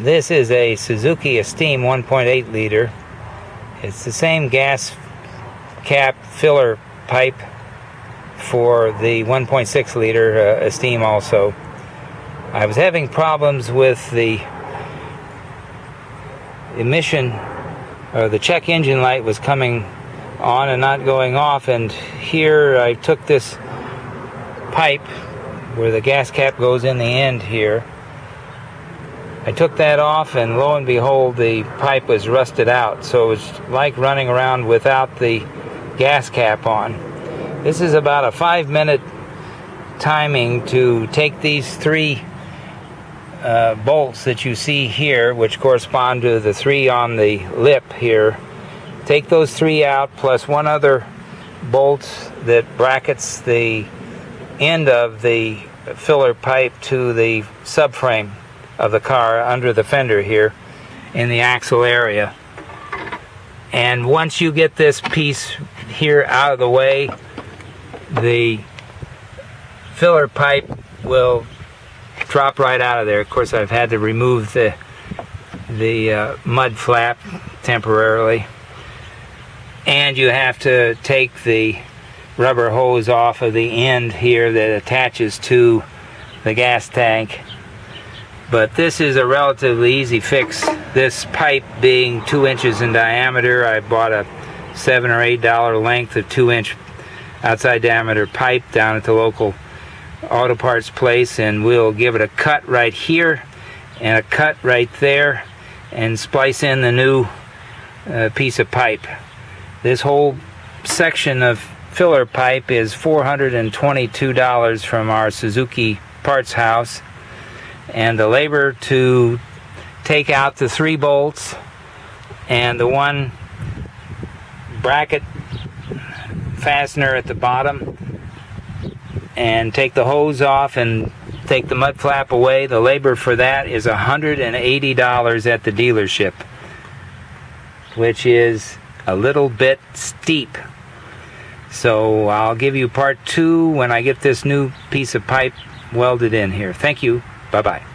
This is a Suzuki Esteem 1.8 liter. It's the same gas cap filler pipe for the 1.6 liter uh, Esteem also. I was having problems with the emission, or the check engine light was coming on and not going off, and here I took this pipe where the gas cap goes in the end here I took that off and lo and behold the pipe was rusted out so it was like running around without the gas cap on. This is about a five minute timing to take these three uh, bolts that you see here which correspond to the three on the lip here. Take those three out plus one other bolt that brackets the end of the filler pipe to the subframe of the car under the fender here in the axle area. And once you get this piece here out of the way, the filler pipe will drop right out of there. Of course, I've had to remove the the uh, mud flap temporarily. And you have to take the rubber hose off of the end here that attaches to the gas tank but this is a relatively easy fix. This pipe being two inches in diameter, I bought a seven or eight dollar length of two inch outside diameter pipe down at the local auto parts place and we'll give it a cut right here and a cut right there and splice in the new uh, piece of pipe. This whole section of filler pipe is $422 from our Suzuki parts house and the labor to take out the three bolts and the one bracket fastener at the bottom and take the hose off and take the mud flap away. The labor for that is $180 at the dealership, which is a little bit steep. So I'll give you part two when I get this new piece of pipe welded in here. Thank you. Bye bye.